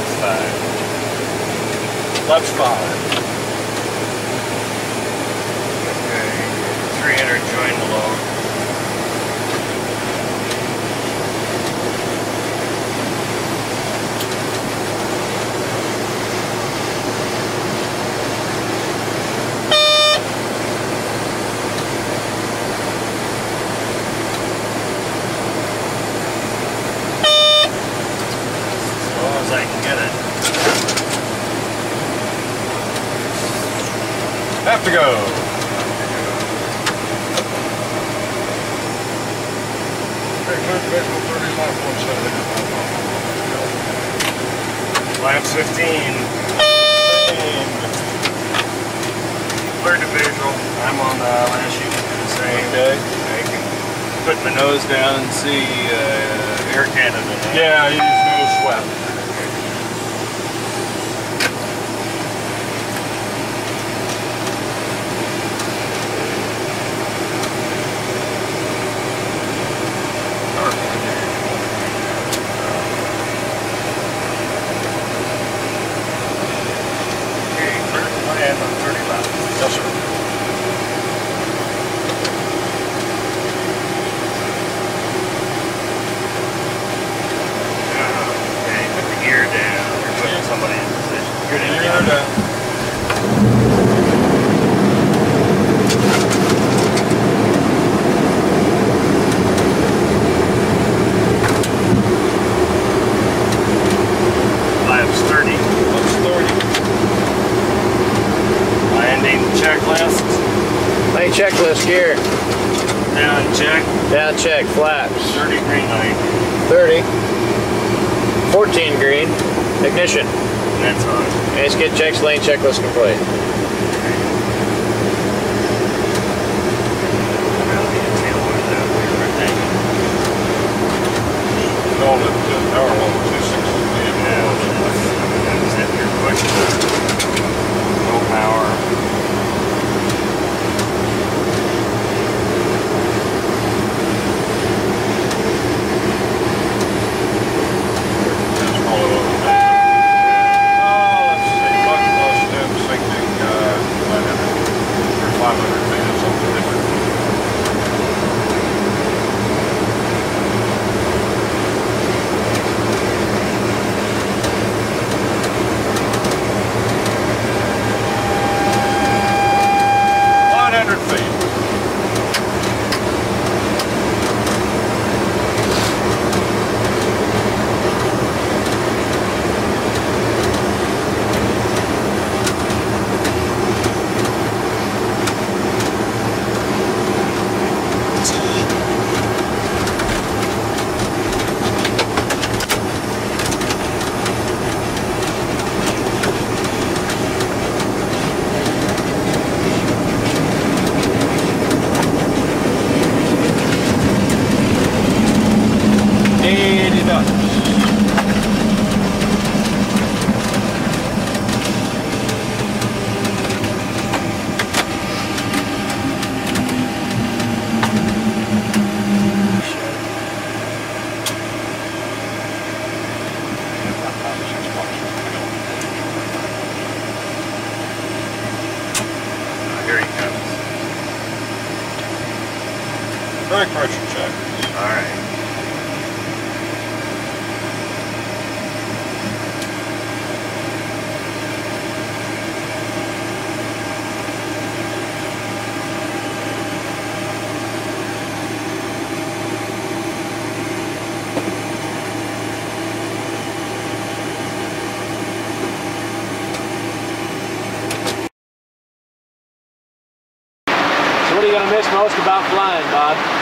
that uh, side. Okay, 300 joint As I can get it. Have to go. Okay, clear visual 35.7. Flaps 15. Clear to visual. I'm on the last shoot. The same. Okay. I can put my nose down and see uh, Air Canada. now. Yeah, you just no sweat. Okay, land on 30 laps. Yes, sir. Okay, put the gear down. You're putting somebody in position. Good in Clear down. Flaps 30. That's 30. Landing checklist. Checklist gear. Down check. Down check, flaps. 30 green light. 30. 14 green. Ignition. That's on. Ace get checks, lane checklist complete. Eighty dollars. Here he comes. Pressure check. Miss most about flying, Bob?